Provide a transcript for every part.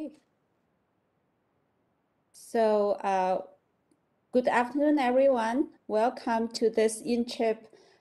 Okay. So, uh, good afternoon, everyone. Welcome to this InCHIP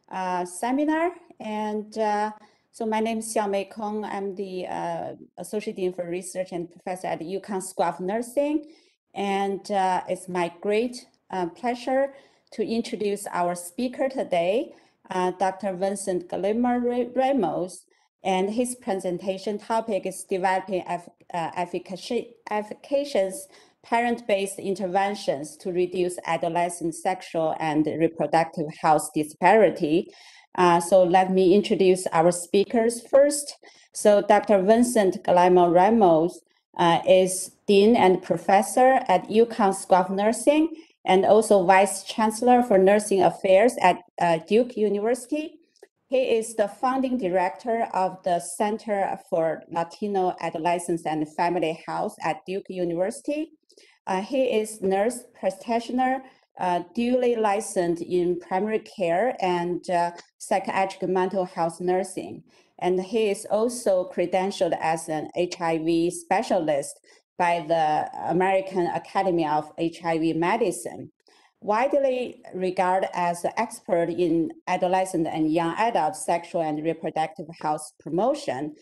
uh, seminar. And uh, so my name is Xiaomei Kong. I'm the uh, Associate Dean for Research and Professor at UConn School of Nursing. And uh, it's my great uh, pleasure to introduce our speaker today, Dr. Vincent Guilamo Ramos, and his presentation topic is developing uh, efficacious parent-based interventions to reduce adolescent sexual and reproductive health disparity. Uh, so let me introduce our speakers first. So Dr. Vincent Guilamo Ramos uh, is Dean and Professor at UConn School of Nursing and also Vice Chancellor for Nursing Affairs at uh, Duke University. He is the founding director of the Center for Latino Adolescents and Family Health at Duke University. Uh, he is nurse practitioner, uh, duly licensed in primary care and uh, psychiatric mental health nursing. And he is also credentialed as an HIV specialist by the American Academy of HIV Medicine widely regarded as an expert in adolescent and young adult sexual and reproductive health promotion.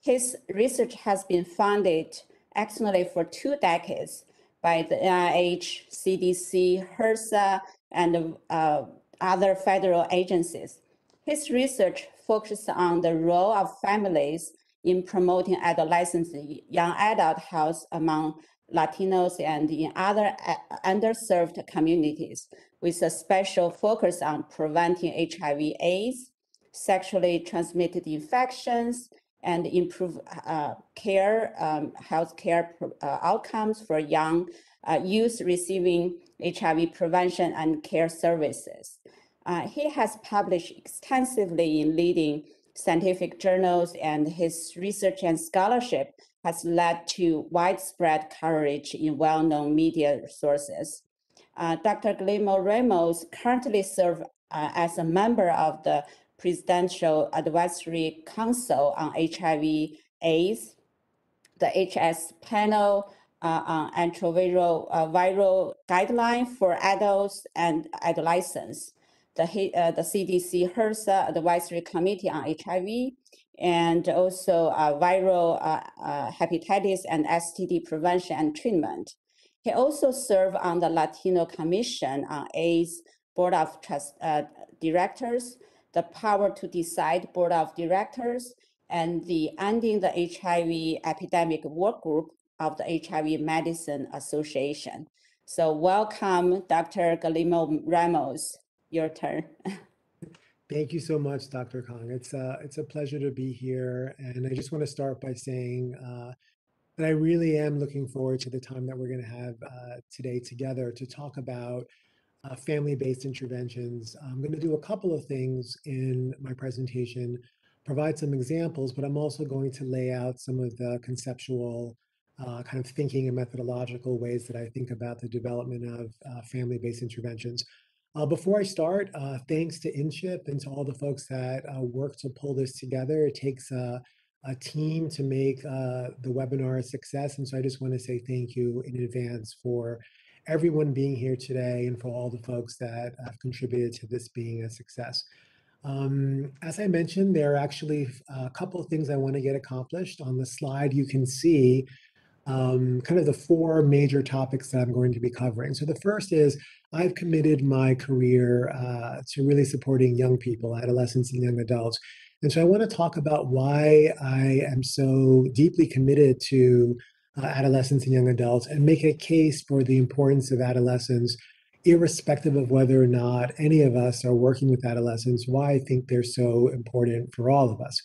His research has been funded externally for two decades by the NIH, CDC, HRSA, and uh, other federal agencies. His research focuses on the role of families in promoting adolescent young adult health among Latinos and in other uh, underserved communities with a special focus on preventing HIV AIDS, sexually transmitted infections, and improve uh, care, um, healthcare uh, outcomes for young uh, youth receiving HIV prevention and care services. Uh, he has published extensively in leading scientific journals, and his research and scholarship has led to widespread coverage in well-known media sources. Uh, Dr. Guilamo Ramos currently serves uh, as a member of the Presidential Advisory Council on HIV AIDS, the HS panel uh, on antiviral uh, viral guideline for adults and adolescents, the, uh, the CDC HRSA Advisory Committee on HIV, and also uh, viral uh, uh, hepatitis and STD prevention and treatment. He also served on the Latino Commission on AIDS Board of Trust, Directors, the Power to Decide Board of Directors, and the Ending the HIV Epidemic Work Group of the HIV Medicine Association. So welcome, Dr. Guilamo Ramos. Your turn. Thank you so much, Dr. Kong. It's, uh, it's a pleasure to be here. And I just want to start by saying uh, that I really am looking forward to the time that we're going to have uh, today together to talk about uh, family-based interventions. I'm going to do a couple of things in my presentation, provide some examples, but I'm also going to lay out some of the conceptual uh, kind of thinking and methodological ways that I think about the development of uh, family-based interventions. Uh, before I start, uh, thanks to InCHIP and to all the folks that uh, work to pull this together. It takes a, a team to make uh, the webinar a success. And so I just want to say thank you in advance for everyone being here today and for all the folks that have contributed to this being a success. Um, as I mentioned, there are actually a couple of things I want to get accomplished. On the slide, you can see um, kind of the four major topics that I'm going to be covering. So the first is I've committed my career uh, to really supporting young people, adolescents and young adults. And so I want to talk about why I am so deeply committed to uh, adolescents and young adults and make a case for the importance of adolescents, irrespective of whether or not any of us are working with adolescents, why I think they're so important for all of us.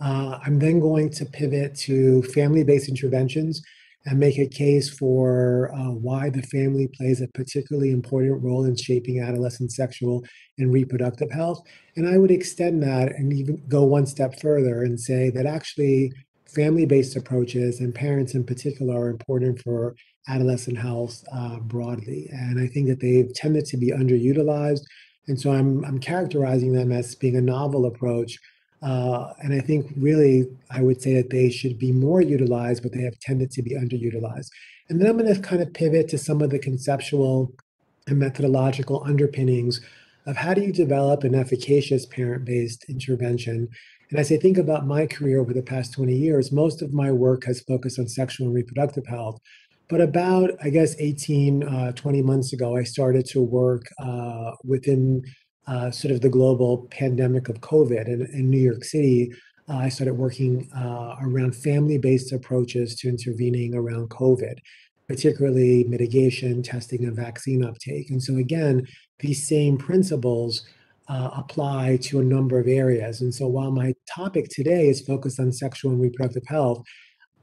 Uh, I'm then going to pivot to family-based interventions and make a case for uh, why the family plays a particularly important role in shaping adolescent sexual and reproductive health. And I would extend that and even go one step further and say that actually family-based approaches and parents in particular are important for adolescent health uh, broadly. And I think that they've tended to be underutilized. And so I'm, I'm characterizing them as being a novel approach Uh, and I think really, I would say that they should be more utilized, but they have tended to be underutilized. And then I'm going to kind of pivot to some of the conceptual and methodological underpinnings of how do you develop an efficacious parent-based intervention. And as I think about my career over the past 20 years, most of my work has focused on sexual and reproductive health. But about, I guess, 18, uh, 20 months ago, I started to work uh, within uh, sort of the global pandemic of COVID. And in New York City, uh, I started working uh, around family based approaches to intervening around COVID, particularly mitigation, testing, and vaccine uptake. And so, again, these same principles uh, apply to a number of areas. And so, while my topic today is focused on sexual and reproductive health,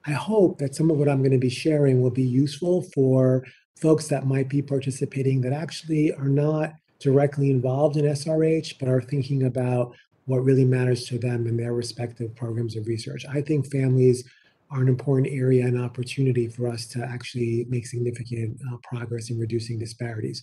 I hope that some of what I'm going to be sharing will be useful for folks that might be participating that actually are not directly involved in SRH, but are thinking about what really matters to them in their respective programs of research. I think families are an important area and opportunity for us to actually make significant uh, progress in reducing disparities.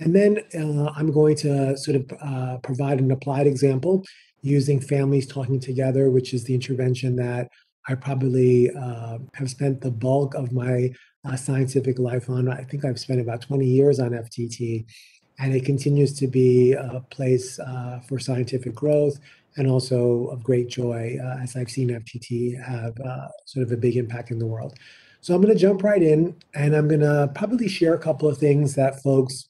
And then uh, I'm going to sort of uh, provide an applied example using families talking together, which is the intervention that I probably uh, have spent the bulk of my uh, scientific life on. I think I've spent about 20 years on FTT and it continues to be a place uh, for scientific growth and also of great joy uh, as I've seen FTT have uh, sort of a big impact in the world. So I'm going to jump right in and I'm going to probably share a couple of things that folks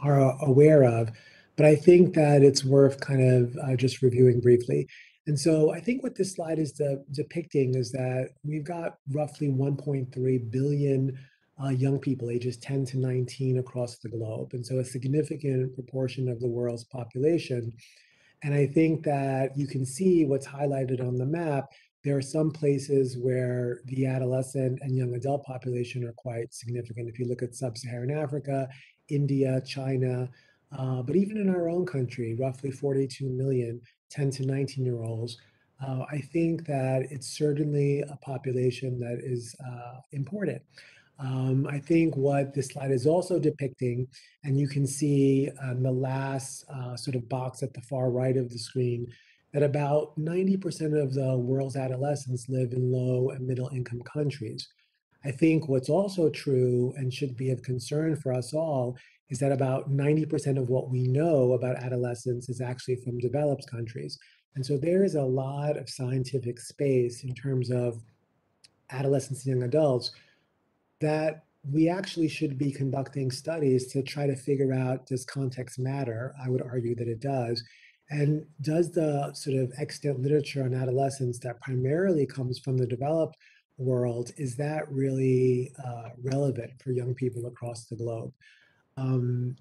are aware of, but I think that it's worth kind of uh, just reviewing briefly. And so I think what this slide is de depicting is that we've got roughly 1.3 billion uh, young people ages 10 to 19 across the globe. And so a significant proportion of the world's population. And I think that you can see what's highlighted on the map. There are some places where the adolescent and young adult population are quite significant. If you look at sub Saharan Africa, India, China, uh, but even in our own country, roughly 42 million 10 to 19 year olds. Uh, I think that it's certainly a population that is uh, important. Um, I think what this slide is also depicting, and you can see on the last uh, sort of box at the far right of the screen, that about 90% of the world's adolescents live in low and middle income countries. I think what's also true and should be of concern for us all is that about 90% of what we know about adolescence is actually from developed countries. And so there is a lot of scientific space in terms of adolescents and young adults that we actually should be conducting studies to try to figure out does context matter? I would argue that it does. And does the sort of extant literature on adolescence that primarily comes from the developed world, is that really uh, relevant for young people across the globe? Um,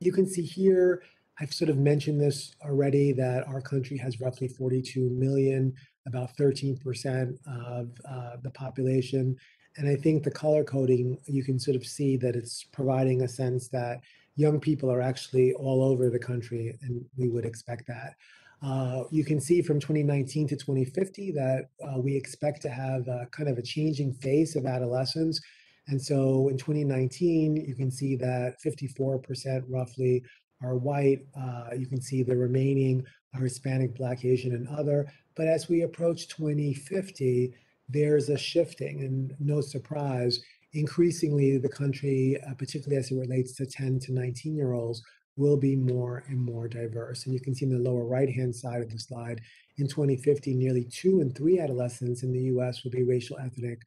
you can see here, I've sort of mentioned this already, that our country has roughly 42 million, about 13% of uh, the population. And I think the color coding, you can sort of see that it's providing a sense that young people are actually all over the country, and we would expect that. Uh, you can see from 2019 to 2050 that uh, we expect to have kind of a changing face of adolescence. And so in 2019, you can see that 54% roughly are white. Uh, you can see the remaining are Hispanic, Black, Asian, and other. But as we approach 2050, there's a shifting, and no surprise, increasingly the country, uh, particularly as it relates to 10 to 19 year olds, will be more and more diverse. And you can see in the lower right hand side of the slide, in 2050, nearly two in three adolescents in the US will be racial ethnic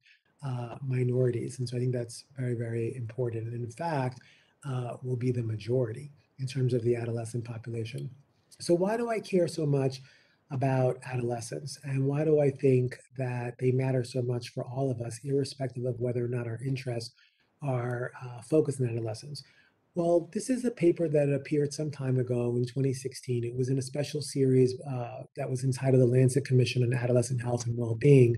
uh, minorities. And so I think that's very, very important. And in fact, uh, will be the majority in terms of the adolescent population. So, why do I care so much about adolescence. And why do I think that they matter so much for all of us, irrespective of whether or not our interests are uh, focused on adolescence? Well, this is a paper that appeared some time ago in 2016. It was in a special series uh, that was entitled The Lancet Commission on Adolescent Health and Well-Being.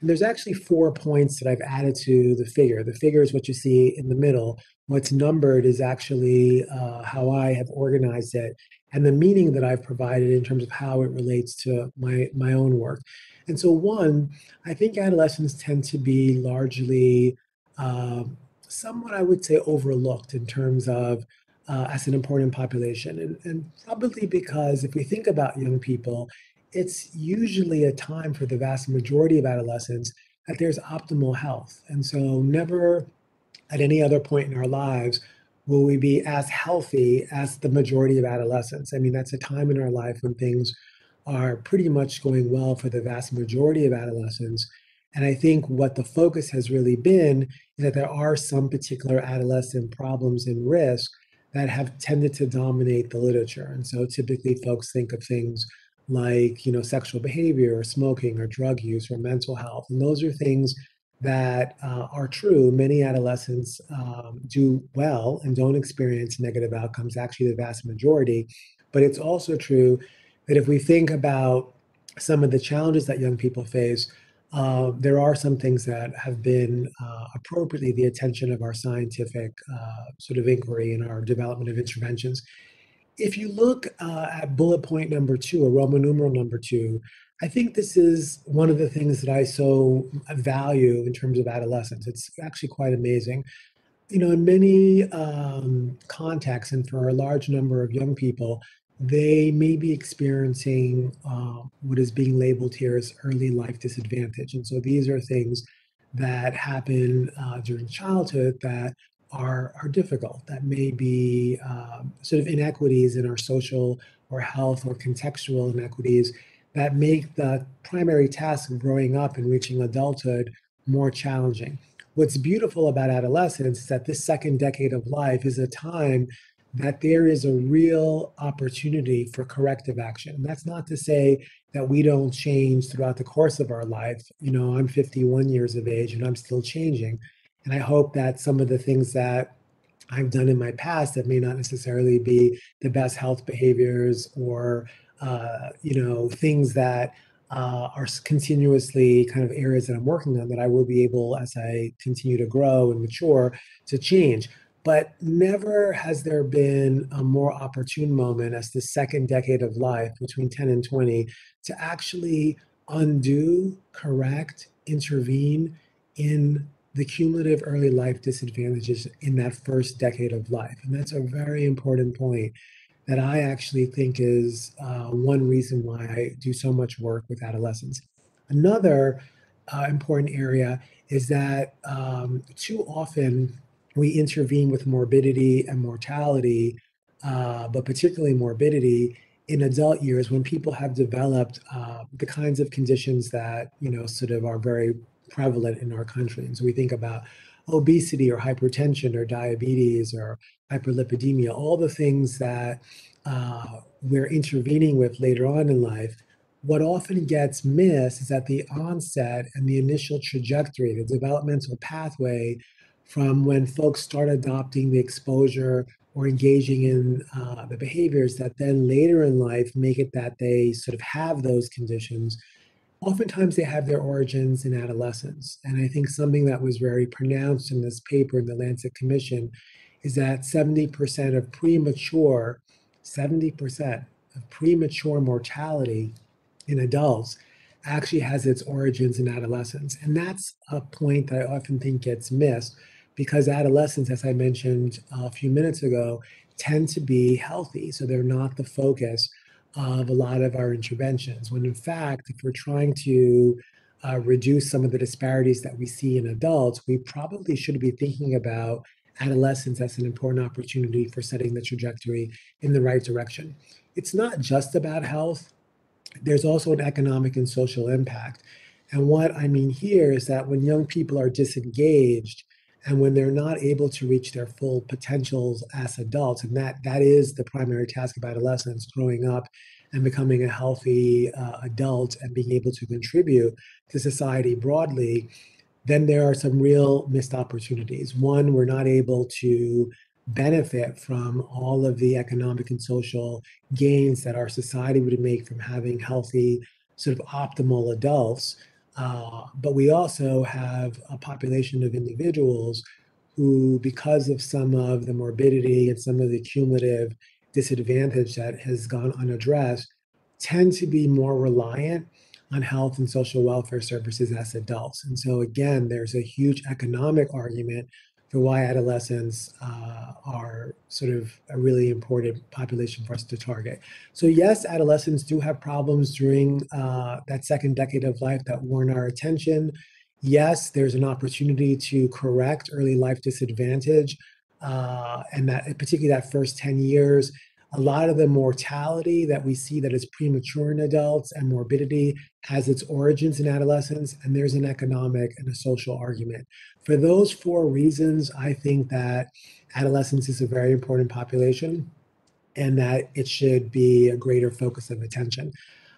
And there's actually four points that I've added to the figure. The figure is what you see in the middle. What's numbered is actually uh, how I have organized it and the meaning that I've provided in terms of how it relates to my, my own work. And so, one, I think adolescents tend to be largely uh, somewhat, I would say, overlooked in terms of uh, as an important population. And, and probably because if we think about young people, it's usually a time for the vast majority of adolescents that there's optimal health. And so, never at any other point in our lives will we be as healthy as the majority of adolescents. I mean, that's a time in our life when things are pretty much going well for the vast majority of adolescents. And I think what the focus has really been is that there are some particular adolescent problems and risks that have tended to dominate the literature. And so typically folks think of things like, you know, sexual behavior or smoking or drug use or mental health. And those are things that uh, are true. Many adolescents um, do well and don't experience negative outcomes, actually, the vast majority. But it's also true that if we think about some of the challenges that young people face, uh, there are some things that have been uh, appropriately the attention of our scientific uh, sort of inquiry and our development of interventions. If you look uh, at bullet point number two, or Roman numeral number two, I think this is one of the things that I so value in terms of adolescence. It's actually quite amazing. You know, in many um, contexts, and for a large number of young people, they may be experiencing uh, what is being labeled here as early life disadvantage. And so these are things that happen uh, during childhood that are, are difficult, that may be um, sort of inequities in our social or health or contextual inequities that make the primary task of growing up and reaching adulthood more challenging. What's beautiful about adolescence is that this second decade of life is a time that there is a real opportunity for corrective action. And that's not to say that we don't change throughout the course of our life. You know, I'm 51 years of age and I'm still changing. And I hope that some of the things that I've done in my past that may not necessarily be the best health behaviors or, uh, you know, things that uh, are continuously kind of areas that I'm working on that I will be able, as I continue to grow and mature, to change. But never has there been a more opportune moment as the second decade of life between 10 and 20 to actually undo, correct, intervene in the cumulative early life disadvantages in that first decade of life. And that's a very important point that I actually think is uh, one reason why I do so much work with adolescents. Another uh, important area is that um, too often we intervene with morbidity and mortality, uh, but particularly morbidity in adult years when people have developed uh, the kinds of conditions that you know sort of are very prevalent in our country. And so we think about obesity or hypertension or diabetes or hyperlipidemia, all the things that uh, we're intervening with later on in life. What often gets missed is at the onset and the initial trajectory, the developmental pathway from when folks start adopting the exposure or engaging in uh, the behaviors that then later in life make it that they sort of have those conditions. Oftentimes, they have their origins in adolescence. And I think something that was very pronounced in this paper in the Lancet Commission is that 70% of premature, 70% of premature mortality in adults actually has its origins in adolescence. And that's a point that I often think gets missed because adolescents, as I mentioned a few minutes ago, tend to be healthy. So they're not the focus of a lot of our interventions. When in fact, if we're trying to uh, reduce some of the disparities that we see in adults, we probably should be thinking about adolescence as an important opportunity for setting the trajectory in the right direction. It's not just about health, there's also an economic and social impact. And what I mean here is that when young people are disengaged, and when they're not able to reach their full potentials as adults and that that is the primary task of adolescents growing up and becoming a healthy uh, adult and being able to contribute to society broadly then there are some real missed opportunities. One we're not able to benefit from all of the economic and social gains that our society would make from having healthy sort of optimal adults uh, but we also have a population of individuals who, because of some of the morbidity and some of the cumulative disadvantage that has gone unaddressed, tend to be more reliant on health and social welfare services as adults. And so, again, there's a huge economic argument for why adolescents uh, are sort of a really important population for us to target. So yes, adolescents do have problems during uh, that second decade of life that warrant our attention. Yes, there's an opportunity to correct early life disadvantage, uh, and that particularly that first 10 years a lot of the mortality that we see that is premature in adults and morbidity has its origins in adolescence, and there's an economic and a social argument. For those four reasons, I think that adolescence is a very important population and that it should be a greater focus of attention.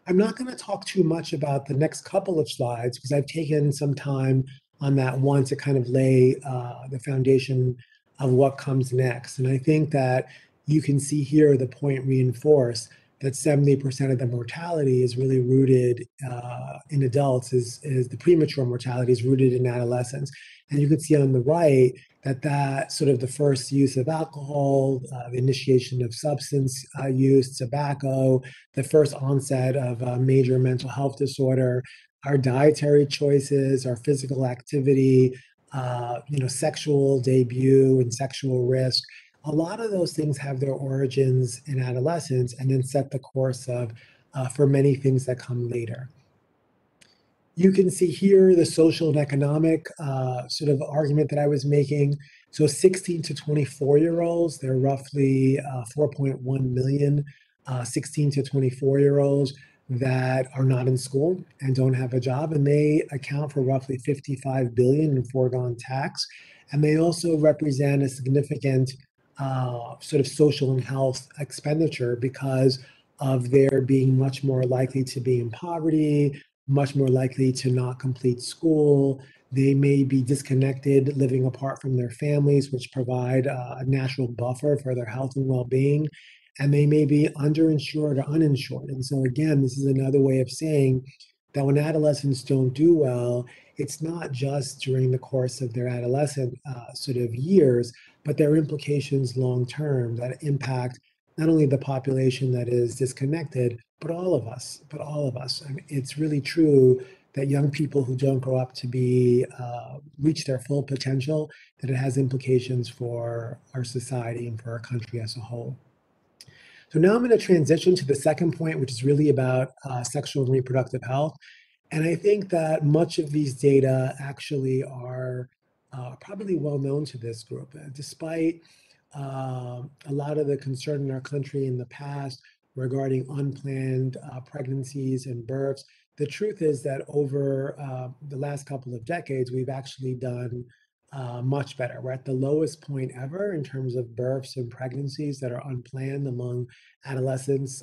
I'm not going to talk too much about the next couple of slides because I've taken some time on that one to kind of lay uh, the foundation of what comes next. And I think that you can see here the point reinforced that 70% of the mortality is really rooted uh, in adults, is, is the premature mortality is rooted in adolescence. And you can see on the right that that sort of the first use of alcohol, uh, the initiation of substance uh, use, tobacco, the first onset of a major mental health disorder, our dietary choices, our physical activity, uh, you know, sexual debut and sexual risk, a lot of those things have their origins in adolescence and then set the course of uh, for many things that come later. You can see here the social and economic uh, sort of argument that I was making. So 16 to 24 year olds, they're roughly uh, 4.1 million uh, 16 to 24 year olds that are not in school and don't have a job, and they account for roughly 55 billion in foregone tax. And they also represent a significant uh, sort of social and health expenditure because of their being much more likely to be in poverty, much more likely to not complete school. They may be disconnected, living apart from their families, which provide uh, a natural buffer for their health and well being. And they may be underinsured or uninsured. And so, again, this is another way of saying that when adolescents don't do well, it's not just during the course of their adolescent uh, sort of years, but there are implications long term that impact not only the population that is disconnected, but all of us, but all of us. I mean, it's really true that young people who don't grow up to be uh, reach their full potential, that it has implications for our society and for our country as a whole. So now I'm going to transition to the second point, which is really about uh, sexual and reproductive health. And I think that much of these data actually are uh, probably well known to this group, uh, despite uh, a lot of the concern in our country in the past regarding unplanned uh, pregnancies and births. The truth is that over uh, the last couple of decades, we've actually done uh, much better. We're at the lowest point ever in terms of births and pregnancies that are unplanned among adolescents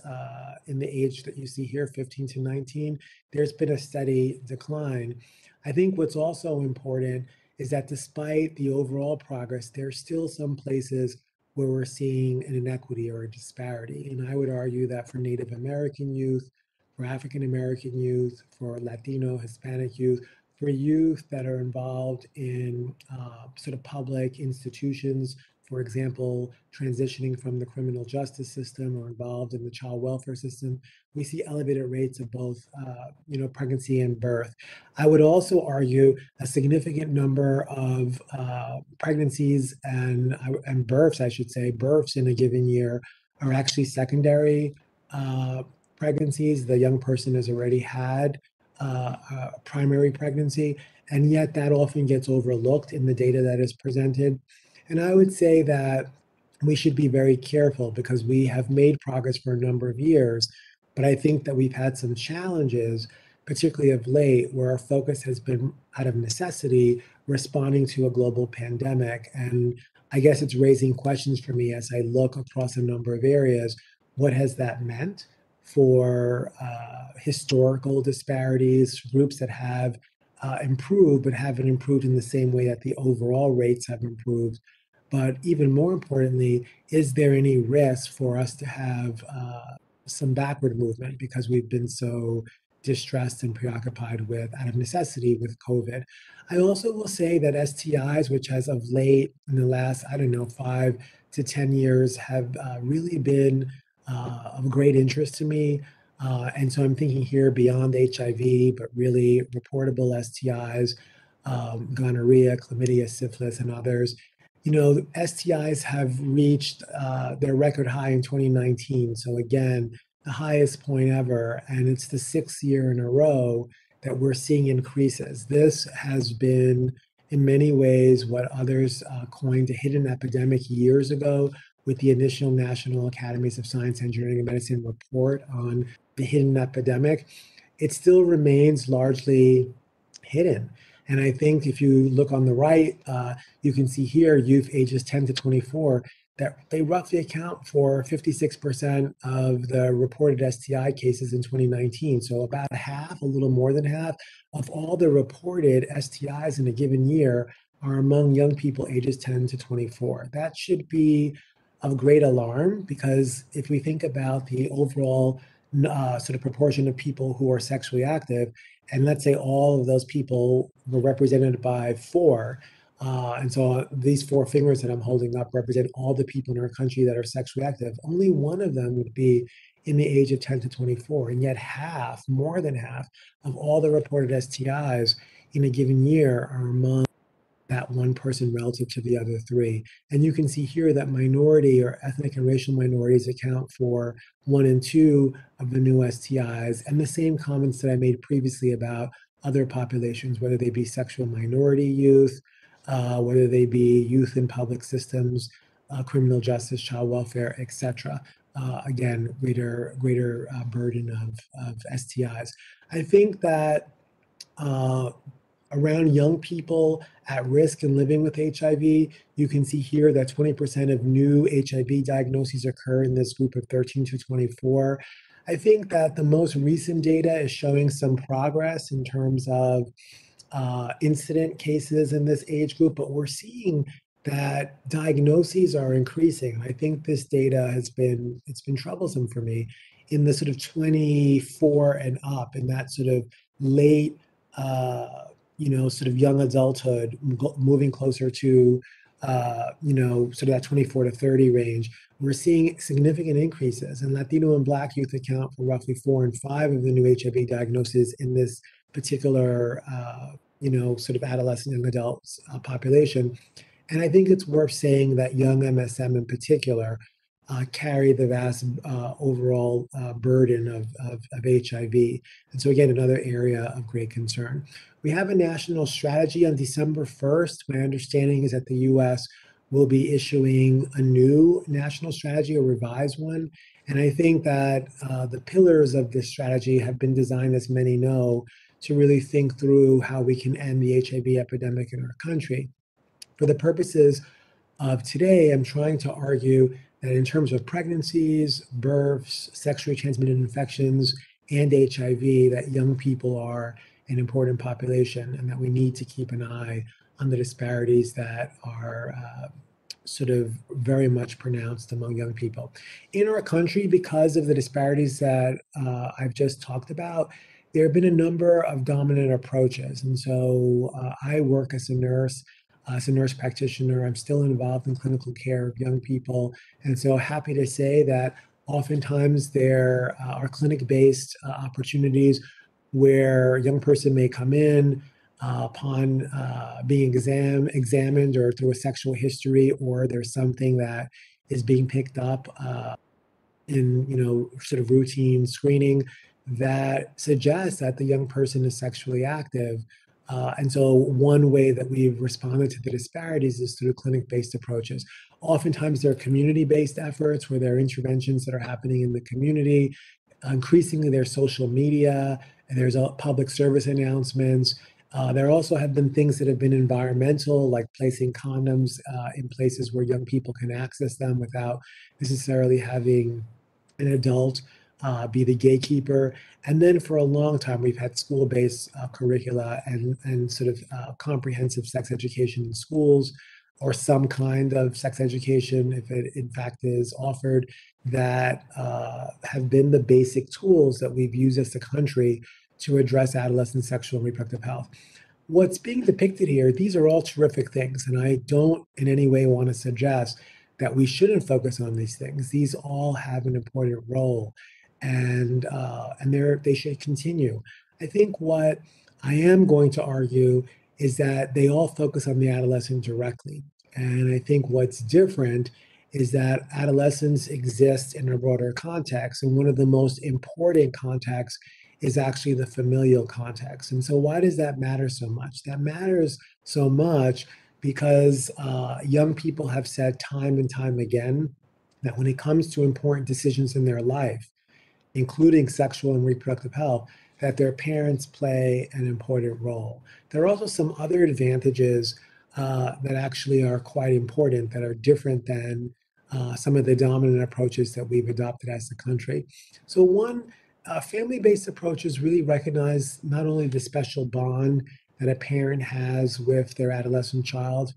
in the age that you see here, 15 to 19. There's been a steady decline. I think what's also important is that despite the overall progress, there are still some places where we're seeing an inequity or a disparity. And I would argue that for Native American youth, for African American youth, for Latino, Hispanic youth, for youth that are involved in uh, sort of public institutions, for example, transitioning from the criminal justice system or involved in the child welfare system, we see elevated rates of both, uh, you know, pregnancy and birth. I would also argue a significant number of uh, pregnancies and and births, I should say, births in a given year are actually secondary uh, pregnancies. The young person has already had uh, a primary pregnancy, and yet that often gets overlooked in the data that is presented. And I would say that we should be very careful because we have made progress for a number of years. But I think that we've had some challenges, particularly of late, where our focus has been out of necessity responding to a global pandemic. And I guess it's raising questions for me as I look across a number of areas. What has that meant for uh, historical disparities, groups that have uh, improved but haven't improved in the same way that the overall rates have improved? But even more importantly, is there any risk for us to have uh, some backward movement because we've been so distressed and preoccupied with, out of necessity, with COVID? I also will say that STIs, which as of late in the last, I don't know, five to 10 years, have uh, really been uh, of great interest to me. Uh, and so I'm thinking here beyond HIV, but really reportable STIs, um, gonorrhea, chlamydia, syphilis, and others. You know, STIs have reached uh, their record high in 2019. So again, the highest point ever, and it's the sixth year in a row that we're seeing increases. This has been, in many ways, what others uh, coined a hidden epidemic years ago with the initial National Academies of Science, Engineering, and Medicine report on the hidden epidemic. It still remains largely hidden. And I think if you look on the right, uh, you can see here youth ages 10 to 24 that they roughly account for 56% of the reported STI cases in 2019. So about half, a little more than half of all the reported STIs in a given year are among young people ages 10 to 24. That should be of great alarm because if we think about the overall uh, sort of proportion of people who are sexually active, and let's say all of those people were represented by four, uh, and so these four fingers that I'm holding up represent all the people in our country that are sexually active. Only one of them would be in the age of 10 to 24. And yet, half, more than half, of all the reported STIs in a given year are among that one person relative to the other three. And you can see here that minority or ethnic and racial minorities account for one and two of the new STIs. And the same comments that I made previously about other populations, whether they be sexual minority youth, uh, whether they be youth in public systems, uh, criminal justice, child welfare, etc. Uh, again, greater greater uh, burden of, of STIs. I think that uh, around young people at risk and living with HIV, you can see here that 20% of new HIV diagnoses occur in this group of 13 to 24. I think that the most recent data is showing some progress in terms of uh, incident cases in this age group, but we're seeing that diagnoses are increasing. I think this data has been it's been troublesome for me in the sort of 24 and up, in that sort of late, uh, you know, sort of young adulthood, moving closer to, uh, you know, sort of that 24 to 30 range. We're seeing significant increases, and Latino and Black youth account for roughly four and five of the new HIV diagnoses in this particular, uh, you know, sort of adolescent young adults uh, population. And I think it's worth saying that young MSM in particular uh, carry the vast uh, overall uh, burden of, of, of, HIV. And so, again, another area of great concern. We have a national strategy on December 1st. My understanding is that the US will be issuing a new national strategy, a revised one. And I think that uh, the pillars of this strategy have been designed, as many know, to really think through how we can end the HIV epidemic in our country. For the purposes of today, I'm trying to argue that in terms of pregnancies, births, sexually transmitted infections, and HIV, that young people are an important population and that we need to keep an eye on the disparities that are uh, sort of very much pronounced among young people. In our country, because of the disparities that uh, I've just talked about, there have been a number of dominant approaches. And so uh, I work as a nurse, as a nurse practitioner. I'm still involved in clinical care of young people. And so happy to say that oftentimes there uh, are clinic based uh, opportunities where a young person may come in. Uh, upon uh, being exam- examined or through a sexual history, or there's something that is being picked up in you know sort of routine screening that suggests that the young person is sexually active. Uh, and so, one way that we've responded to the disparities is through clinic based approaches. Oftentimes, there are community based efforts where there are interventions that are happening in the community. Increasingly, there's social media, and there's public service announcements. Uh, there also have been things that have been environmental, like placing condoms uh, in places where young people can access them without necessarily having an adult uh, be the gatekeeper. And then for a long time, we've had school-based uh, curricula and, and sort of uh, comprehensive sex education in schools or some kind of sex education, if it in fact is offered, that uh, have been the basic tools that we've used as a country to address adolescent sexual and reproductive health. What's being depicted here, these are all terrific things, and I don't in any way want to suggest that we shouldn't focus on these things. These all have an important role and uh, and they they should continue. I think what I am going to argue is that they all focus on the adolescent directly, And I think what's different is that adolescence exists in a broader context. And one of the most important contexts is actually the familial context. And so, why does that matter so much? That matters so much because uh, young people have said time and time again that when it comes to important decisions in their life, including sexual and reproductive health, that their parents play an important role. There are also some other advantages uh, that actually are quite important that are different than uh, some of the dominant approaches that we've adopted as a country. So, one, uh, family based approaches really recognize not only the special bond that a parent has with their adolescent child,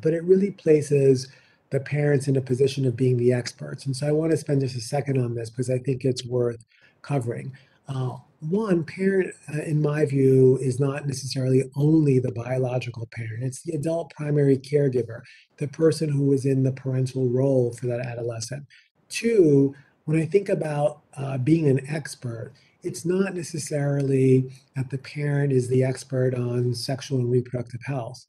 but it really places the parents in a position of being the experts. And so I want to spend just a second on this because I think it's worth covering. Uh, one, parent, uh, in my view, is not necessarily only the biological parent, it's the adult primary caregiver, the person who is in the parental role for that adolescent. Two, when I think about uh, being an expert, it's not necessarily that the parent is the expert on sexual and reproductive health.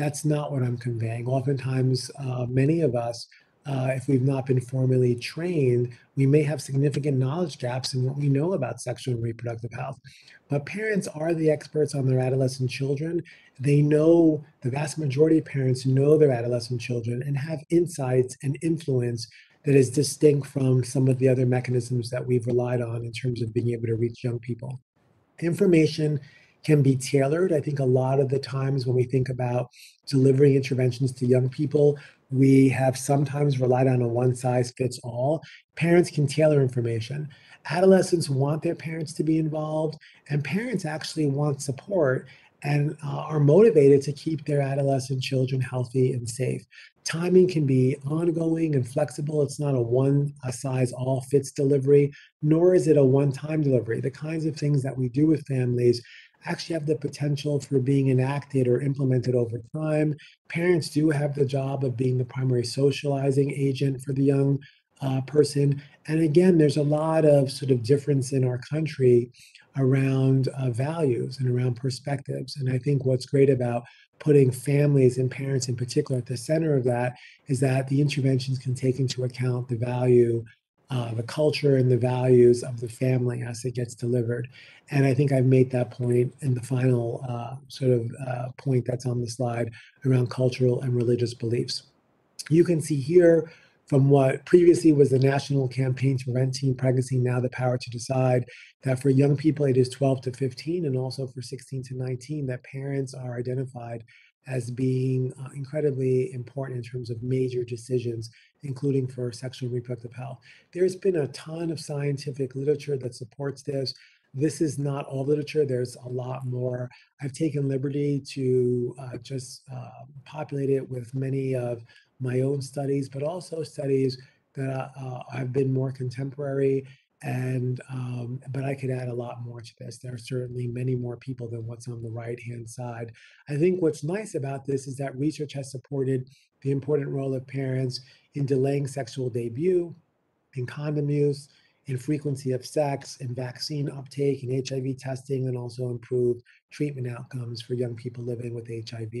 That's not what I'm conveying. Oftentimes, uh, many of us, uh, if we've not been formally trained, we may have significant knowledge gaps in what we know about sexual and reproductive health. But parents are the experts on their adolescent children. They know, the vast majority of parents know their adolescent children and have insights and influence that is distinct from some of the other mechanisms that we've relied on in terms of being able to reach young people. Information can be tailored. I think a lot of the times when we think about delivering interventions to young people, we have sometimes relied on a one size fits all. Parents can tailor information. Adolescents want their parents to be involved, and parents actually want support and uh, are motivated to keep their adolescent children healthy and safe. Timing can be ongoing and flexible. It's not a one size all fits delivery, nor is it a one time delivery. The kinds of things that we do with families actually have the potential for being enacted or implemented over time. Parents do have the job of being the primary socializing agent for the young uh, person. And again, there's a lot of sort of difference in our country around uh, values and around perspectives. And I think what's great about putting families and parents in particular at the center of that is that the interventions can take into account the value uh, the culture and the values of the family as it gets delivered. And I think I've made that point in the final uh, sort of uh, point that's on the slide around cultural and religious beliefs. You can see here from what previously was the National Campaign to Prevent Teen Pregnancy, now the Power to Decide, that for young people ages 12 to 15 and also for 16 to 19, that parents are identified as being uh, incredibly important in terms of major decisions, including for sexual and reproductive health. There's been a ton of scientific literature that supports this. This is not all literature, there's a lot more. I've taken liberty to uh, just uh, populate it with many of my own studies, but also studies that uh, have been more contemporary and um, but i could add a lot more to this. There are certainly many more people than what's on the right hand side. I think what's nice about this is that research has supported the important role of parents in delaying sexual debut in condom use in frequency of sex in vaccine uptake in hiv testing and also improved treatment outcomes for young people living with hiv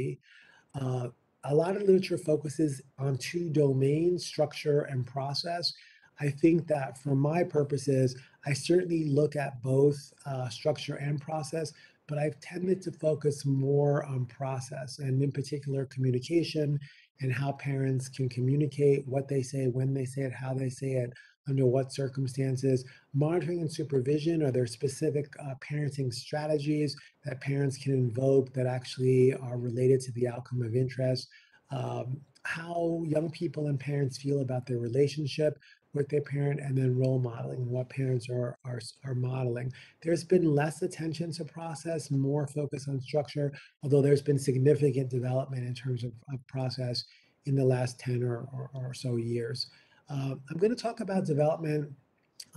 uh, a lot of literature focuses on two domains structure and process I think that for my purposes, I certainly look at both uh, structure and process, but I've tended to focus more on process and, in particular, communication and how parents can communicate what they say, when they say it, how they say it, under what circumstances. Monitoring and supervision are there specific uh, parenting strategies that parents can invoke that actually are related to the outcome of interest. Um, how young people and parents feel about their relationship with their parent and then role modeling what parents are, are are modeling. There's been less attention to process more focus on structure although there's been significant development in terms of, of process in the last 10 or, or, or so years. Uh, i'm going to talk about development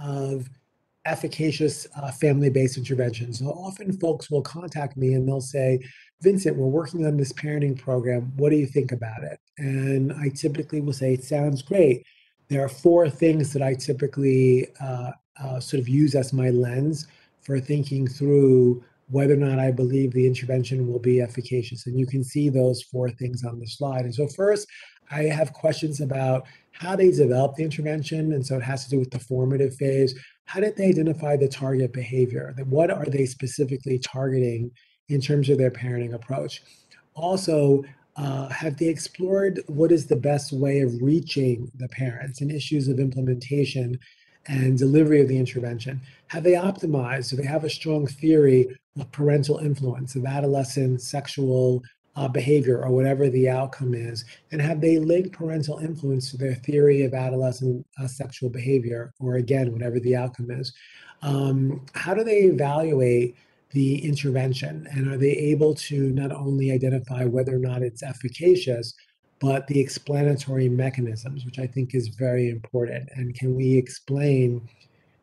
of efficacious uh, family-based interventions. So often folks will contact me and they'll say vincent we're working on this parenting program. What do you think about it? And i typically will say it sounds great there are four things that I typically uh, uh, sort of use as my lens for thinking through whether or not I believe the intervention will be efficacious. And you can see those four things on the slide. And so first, I have questions about how they developed the intervention. And so it has to do with the formative phase. How did they identify the target behavior? What are they specifically targeting in terms of their parenting approach? Also, uh, have they explored what is the best way of reaching the parents and issues of implementation and delivery of the intervention? Have they optimized? Do they have a strong theory of parental influence, of adolescent sexual uh, behavior, or whatever the outcome is? And have they linked parental influence to their theory of adolescent uh, sexual behavior, or again, whatever the outcome is? Um, how do they evaluate? The intervention? And are they able to not only identify whether or not it's efficacious, but the explanatory mechanisms, which I think is very important? And can we explain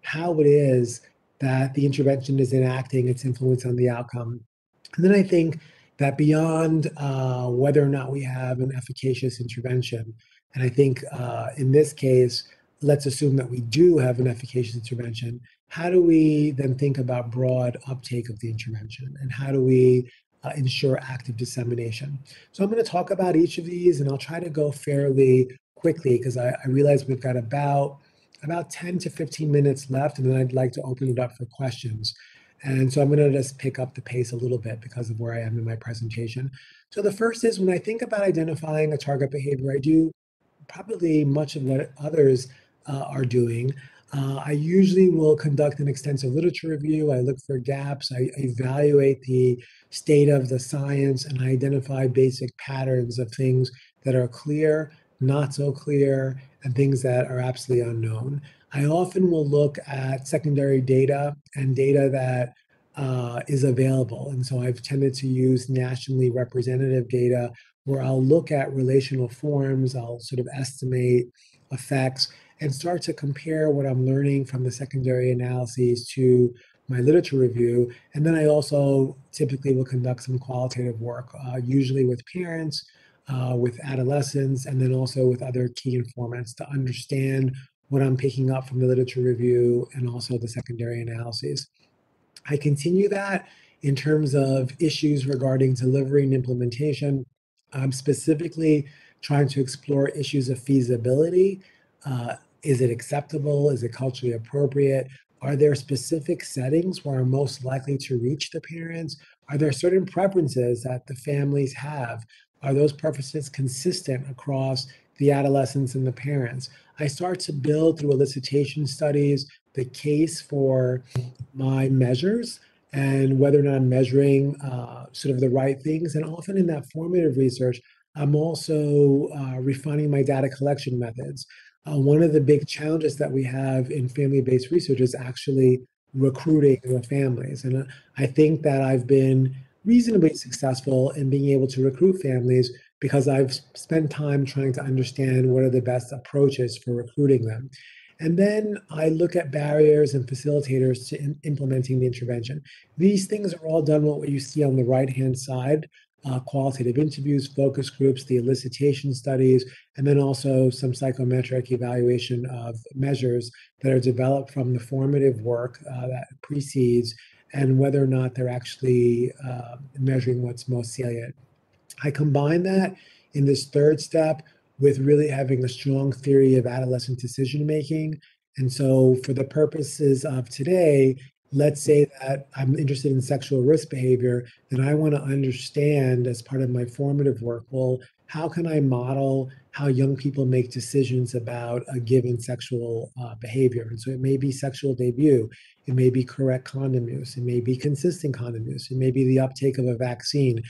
how it is that the intervention is enacting its influence on the outcome? And then I think that beyond uh, whether or not we have an efficacious intervention, and I think uh, in this case, let's assume that we do have an efficacious intervention, how do we then think about broad uptake of the intervention and how do we uh, ensure active dissemination? So I'm going to talk about each of these and I'll try to go fairly quickly because I, I realize we've got about about 10 to 15 minutes left and then I'd like to open it up for questions. And so I'm going to just pick up the pace a little bit because of where I am in my presentation. So the first is when I think about identifying a target behavior, I do probably much of what others uh, are doing. Uh, I usually will conduct an extensive literature review. I look for gaps. I evaluate the state of the science and I identify basic patterns of things that are clear, not so clear, and things that are absolutely unknown. I often will look at secondary data and data that uh, is available. And so I've tended to use nationally representative data where I'll look at relational forms, I'll sort of estimate effects, and start to compare what I'm learning from the secondary analyses to my literature review. And then I also typically will conduct some qualitative work, uh, usually with parents, uh, with adolescents, and then also with other key informants to understand what I'm picking up from the literature review and also the secondary analyses. I continue that in terms of issues regarding delivery and implementation. I'm specifically trying to explore issues of feasibility uh, is it acceptable? Is it culturally appropriate? Are there specific settings where I'm most likely to reach the parents? Are there certain preferences that the families have? Are those preferences consistent across the adolescents and the parents? I start to build through elicitation studies the case for my measures and whether or not I'm measuring uh, sort of the right things. And often in that formative research, I'm also uh, refining my data collection methods. Uh, one of the big challenges that we have in family-based research is actually recruiting the families. And uh, I think that I've been reasonably successful in being able to recruit families because I've spent time trying to understand what are the best approaches for recruiting them. And then I look at barriers and facilitators to in implementing the intervention. These things are all done with what you see on the right-hand side uh, qualitative interviews, focus groups, the elicitation studies, and then also some psychometric evaluation of measures that are developed from the formative work uh, that precedes and whether or not they're actually uh, measuring what's most salient. I combine that in this third step with really having a strong theory of adolescent decision making. And so, for the purposes of today, let's say that I'm interested in sexual risk behavior, then I want to understand as part of my formative work, well, how can I model how young people make decisions about a given sexual uh, behavior? And so it may be sexual debut, it may be correct condom use, it may be consistent condom use, it may be the uptake of a vaccine.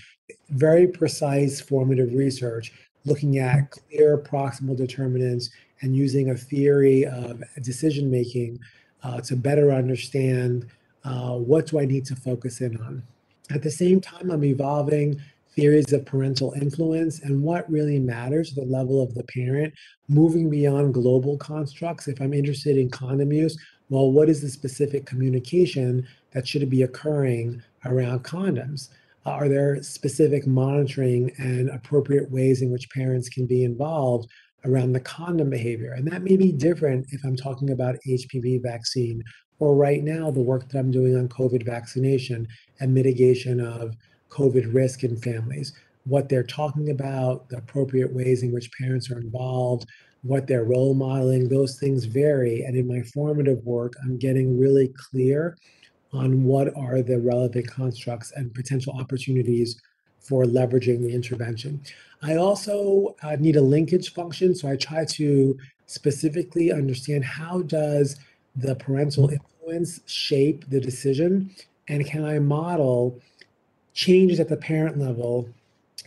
Very precise formative research looking at clear proximal determinants and using a theory of decision making uh, to better understand uh, what do I need to focus in on. At the same time, I'm evolving theories of parental influence and what really matters the level of the parent, moving beyond global constructs. If I'm interested in condom use, well, what is the specific communication that should be occurring around condoms? Uh, are there specific monitoring and appropriate ways in which parents can be involved around the condom behavior. And that may be different if I'm talking about HPV vaccine or right now, the work that I'm doing on COVID vaccination and mitigation of COVID risk in families, what they're talking about, the appropriate ways in which parents are involved, what they're role modeling, those things vary. And in my formative work, I'm getting really clear on what are the relevant constructs and potential opportunities for leveraging the intervention. I also uh, need a linkage function, so I try to specifically understand how does the parental influence shape the decision, and can I model changes at the parent level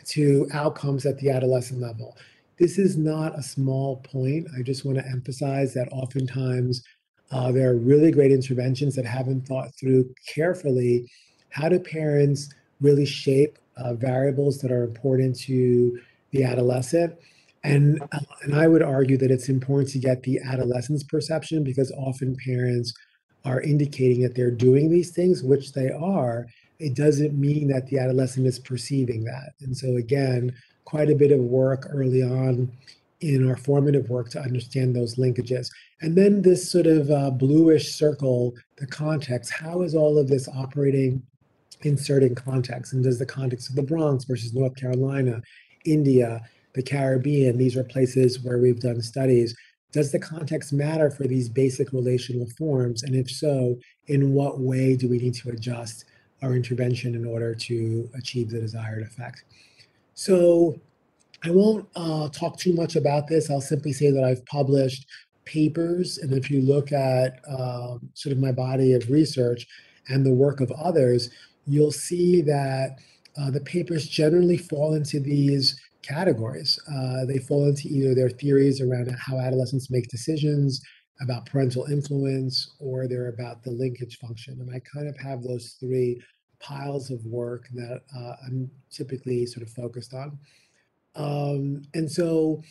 to outcomes at the adolescent level. This is not a small point. I just want to emphasize that oftentimes uh, there are really great interventions that haven't thought through carefully how do parents really shape uh, variables that are important to the adolescent. And, uh, and I would argue that it's important to get the adolescent's perception because often parents are indicating that they're doing these things, which they are. It doesn't mean that the adolescent is perceiving that. And so, again, quite a bit of work early on in our formative work to understand those linkages. And then this sort of uh, bluish circle, the context, how is all of this operating in certain contexts? And does the context of the Bronx versus North Carolina, India, the Caribbean, these are places where we've done studies. Does the context matter for these basic relational forms? And if so, in what way do we need to adjust our intervention in order to achieve the desired effect? So I won't uh, talk too much about this. I'll simply say that I've published papers. And if you look at um, sort of my body of research and the work of others, you'll see that uh, the papers generally fall into these categories. Uh, they fall into either their theories around how adolescents make decisions, about parental influence, or they're about the linkage function. And I kind of have those three piles of work that uh, I'm typically sort of focused on. Um, and so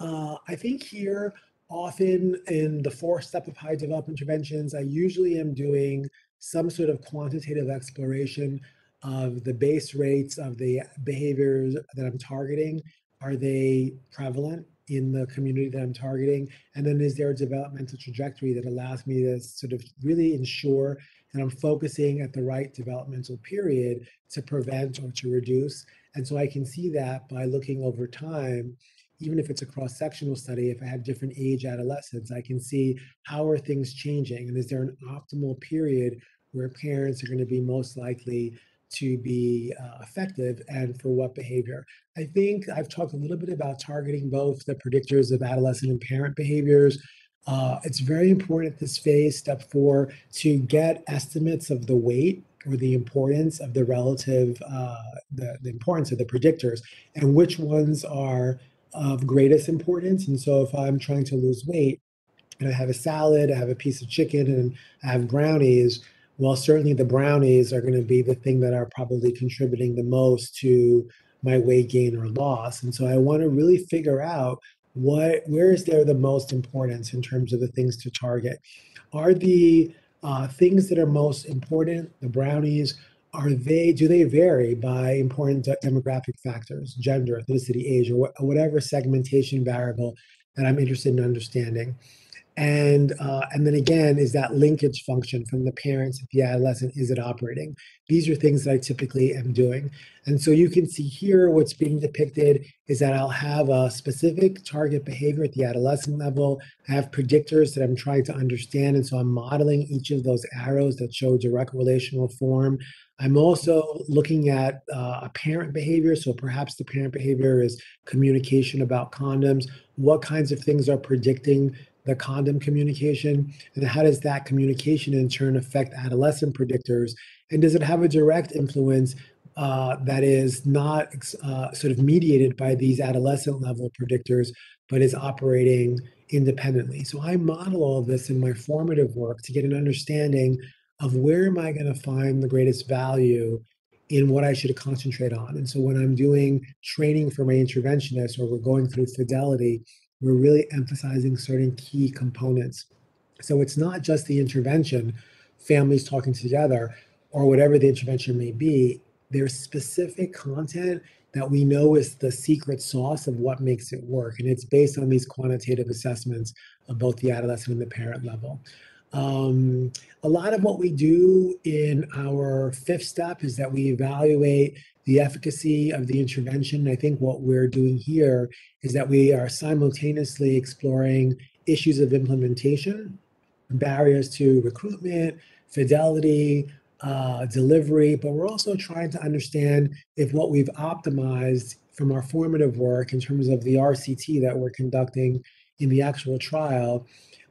uh, I think here, often in the fourth step of high development interventions, I usually am doing some sort of quantitative exploration of the base rates of the behaviors that I'm targeting. Are they prevalent in the community that I'm targeting? And then is there a developmental trajectory that allows me to sort of really ensure that I'm focusing at the right developmental period to prevent or to reduce? And so I can see that by looking over time even if it's a cross-sectional study, if I have different age adolescents, I can see how are things changing and is there an optimal period where parents are going to be most likely to be uh, effective and for what behavior. I think I've talked a little bit about targeting both the predictors of adolescent and parent behaviors. Uh, it's very important at this phase, step four, to get estimates of the weight or the importance of the relative, uh, the, the importance of the predictors and which ones are of greatest importance. And so if I'm trying to lose weight and I have a salad, I have a piece of chicken, and I have brownies, well, certainly the brownies are going to be the thing that are probably contributing the most to my weight gain or loss. And so I want to really figure out what where is there the most importance in terms of the things to target. Are the uh, things that are most important, the brownies, are they do they vary by important demographic factors gender ethnicity age or wh- whatever segmentation variable that i'm interested in understanding and uh, and then again is that linkage function from the parents the adolescent is it operating? These are things that i typically am doing. And so you can see here what's being depicted is that i'll have a specific target behavior at the adolescent level. I have predictors that i'm trying to understand and so i'm modeling each of those arrows that show direct relational form. I'm also looking at uh, a parent behavior. So perhaps the parent behavior is communication about condoms. What kinds of things are predicting the condom communication and how does that communication in turn affect adolescent predictors and does it have a direct influence uh, that is not uh, sort of mediated by these adolescent level predictors but is operating independently so i model all this in my formative work to get an understanding of where am i going to find the greatest value in what I should concentrate on. And so when I'm doing training for my interventionists or we're going through fidelity, we're really emphasizing certain key components. So it's not just the intervention, families talking together, or whatever the intervention may be. There's specific content that we know is the secret sauce of what makes it work. And it's based on these quantitative assessments of both the adolescent and the parent level. Um, a lot of what we do in our fifth step is that we evaluate the efficacy of the intervention. I think what we're doing here is that we are simultaneously exploring issues of implementation, barriers to recruitment, fidelity, uh, delivery, but we're also trying to understand if what we've optimized from our formative work in terms of the RCT that we're conducting in the actual trial,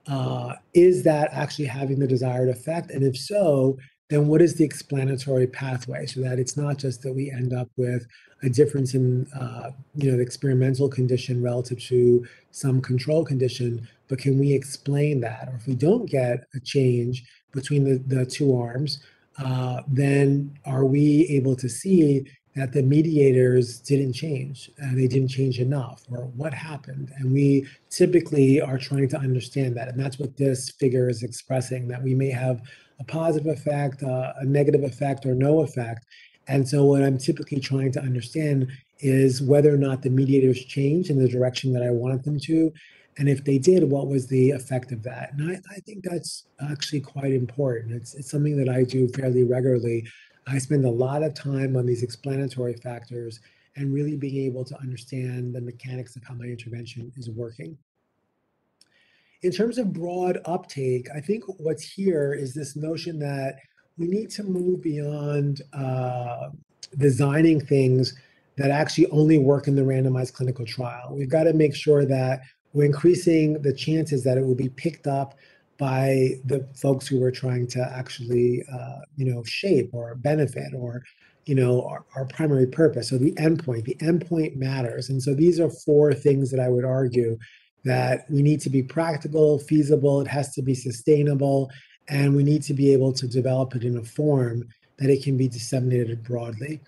uh, is that actually having the desired effect? And if so, then what is the explanatory pathway? So that it's not just that we end up with a difference in uh, you know the experimental condition relative to some control condition but can we explain that? Or if we don't get a change between the, the two arms uh, then are we able to see that the mediators didn't change uh, they didn't change enough or what happened? And we typically are trying to understand that and that's what this figure is expressing that we may have a positive effect uh, a negative effect or no effect and so what i'm typically trying to understand is whether or not the mediators change in the direction that i wanted them to and if they did, what was the effect of that? And I, I think that's actually quite important. It's, it's something that I do fairly regularly. I spend a lot of time on these explanatory factors and really being able to understand the mechanics of how my intervention is working. In terms of broad uptake, I think what's here is this notion that we need to move beyond uh, designing things that actually only work in the randomized clinical trial. We've got to make sure that we're increasing the chances that it will be picked up by the folks who are trying to actually, uh, you know, shape or benefit or, you know, our, our primary purpose. So the endpoint, the endpoint matters. And so these are four things that I would argue that we need to be practical, feasible, it has to be sustainable, and we need to be able to develop it in a form that it can be disseminated broadly.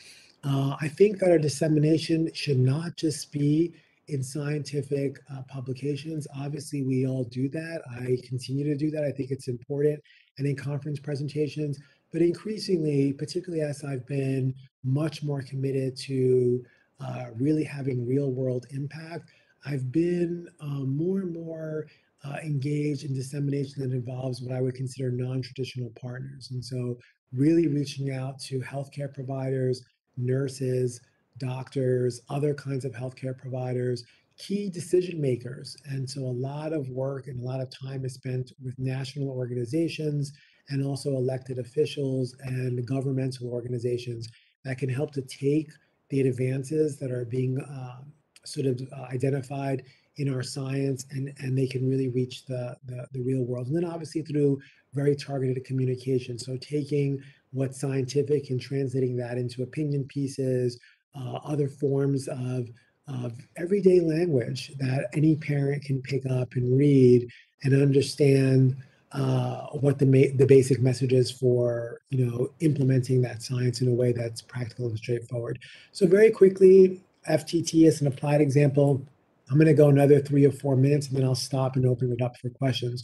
Uh, I think that our dissemination should not just be in scientific uh, publications. Obviously, we all do that. I continue to do that. I think it's important. And in conference presentations, but increasingly, particularly as I've been much more committed to uh, really having real world impact, I've been um, more and more uh, engaged in dissemination that involves what I would consider non traditional partners. And so, really reaching out to healthcare providers, nurses, doctors, other kinds of healthcare providers, key decision makers. And so a lot of work and a lot of time is spent with national organizations and also elected officials and governmental organizations that can help to take the advances that are being uh, sort of uh, identified in our science and, and they can really reach the, the, the real world. And then obviously through very targeted communication. So taking what's scientific and translating that into opinion pieces, uh, other forms of, of everyday language that any parent can pick up and read and understand uh, what the ma- the basic message is for you know implementing that science in a way that's practical and straightforward. So very quickly, FTT is an applied example. I'm going to go another three or four minutes, and then I'll stop and open it up for questions.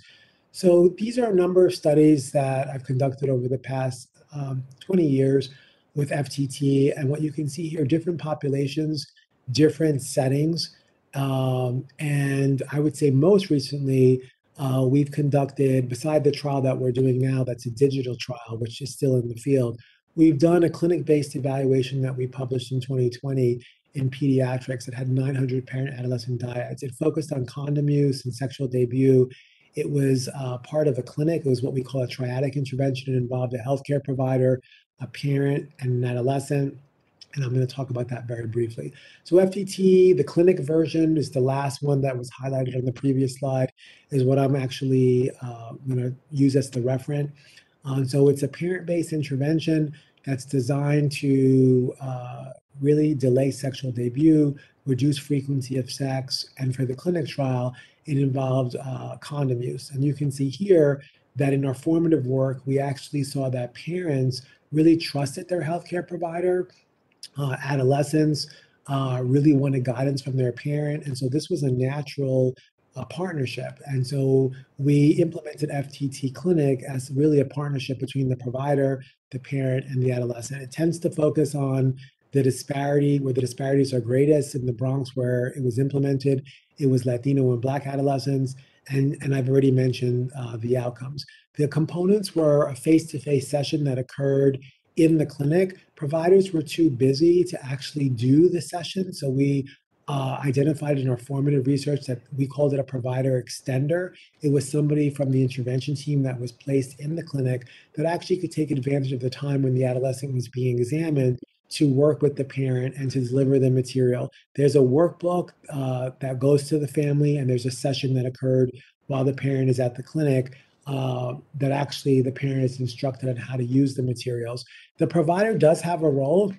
So these are a number of studies that I've conducted over the past um, 20 years with FTT. And what you can see here, different populations, different settings. Um, and I would say most recently, uh, we've conducted, beside the trial that we're doing now, that's a digital trial, which is still in the field, we've done a clinic based evaluation that we published in 2020 in pediatrics. It had 900 parent adolescent dyads. It focused on condom use and sexual debut. It was uh, part of a clinic. It was what we call a triadic intervention. It involved a healthcare provider, a parent and an adolescent. And I'm going to talk about that very briefly. So FTT, the clinic version is the last one that was highlighted on the previous slide, is what I'm actually uh, going to use as the referent. Um, so it's a parent-based intervention that's designed to uh, really delay sexual debut, reduce frequency of sex, and for the clinic trial, it involved uh, condom use. And you can see here that in our formative work, we actually saw that parents really trusted their healthcare provider. Uh, adolescents uh, really wanted guidance from their parent. And so this was a natural uh, partnership. And so we implemented FTT Clinic as really a partnership between the provider, the parent, and the adolescent. It tends to focus on the disparity, where the disparities are greatest in the Bronx, where it was implemented. It was Latino and Black adolescents. and, and I've already mentioned uh, the outcomes. The components were a face-to-face session that occurred in the clinic. Providers were too busy to actually do the session, so we uh, identified in our formative research that we called it a provider extender. It was somebody from the intervention team that was placed in the clinic that actually could take advantage of the time when the adolescent was being examined to work with the parent and to deliver the material. There's a workbook uh, that goes to the family, and there's a session that occurred while the parent is at the clinic uh, that actually the parent is instructed on how to use the materials. The provider does have a role